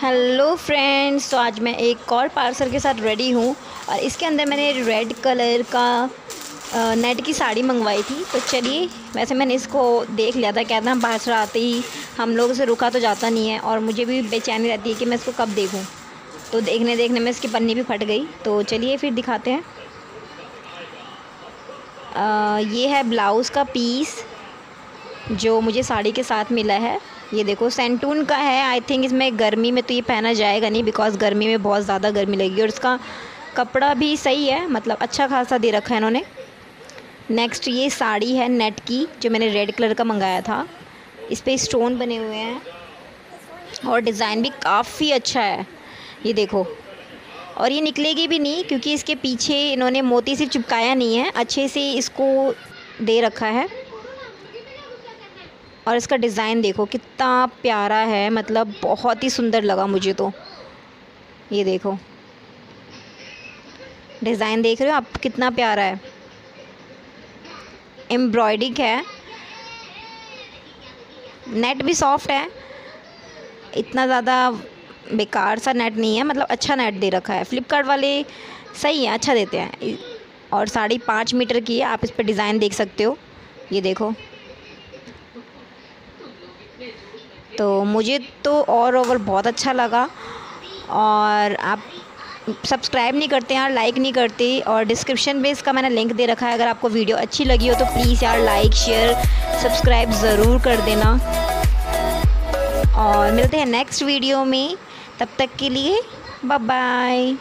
Hello friends तो आज मैं एक और पार्सल के साथ रेडी हूँ और इसके अंदर मैंने रेड कलर का नेट की साड़ी मंगवाई थी। तो चलिए वैसे मैंने इसको देख लिया था कहता हम पार्सल आते ही हम लोग से रुका तो जाता नहीं है और मुझे भी बेचैनी रहती है कि मैं इसको कब देखूँ। तो देखने देखने में इसकी पन्नी भी फट गई। तो चलिए फिर दिखाते हैं। आ, ये है ब्लाउज़ का पीस जो मुझे साड़ी के साथ मिला है, ये देखो सेंटून का है। आई थिंक इसमें गर्मी में तो ये पहना जाएगा नहीं बिकॉज़ गर्मी में बहुत ज़्यादा गर्मी लगेगी। और इसका कपड़ा भी सही है मतलब अच्छा खासा दे रखा है इन्होंने। नेक्स्ट ये साड़ी है नेट की, जो मैंने रेड कलर का मंगाया था। इस पर स्टोन बने हुए हैं। और डिज़ाइन भी काफ़ी अच्छा है। ये देखो। और ये निकलेगी भी नहीं, क्योंकि इसके पीछे इन्होंने मोती सिर्फ़ चिपकाया नहीं है, अच्छे से इसको दे रखा है। और इसका डिज़ाइन देखो, कितना प्यारा है मतलब बहुत ही सुंदर लगा मुझे तो। ये देखो। डिज़ाइन देख रहे हो आप? कितना प्यारा है। एम्ब्रॉयडिक है। नेट भी सॉफ्ट है। इतना ज़्यादा बेकार सा नेट नहीं है मतलब अच्छा नेट दे रखा है। फ़्लिपकार्ट वाले सही है अच्छा देते हैं। और साड़ी पाँच मीटर की है, आप इस पर डिज़ाइन देख सकते हो। ये देखो। तो मुझे तो और ओवर बहुत अच्छा लगा और आप सब्सक्राइब नहीं करते यार लाइक नहीं करते और डिस्क्रिप्शन में इसका मैंने लिंक दे रखा है, अगर आपको वीडियो अच्छी लगी हो तो प्लीज़ यार लाइक शेयर सब्सक्राइब ज़रूर कर देना। और मिलते हैं नेक्स्ट वीडियो में, तब तक के लिए बाय बाय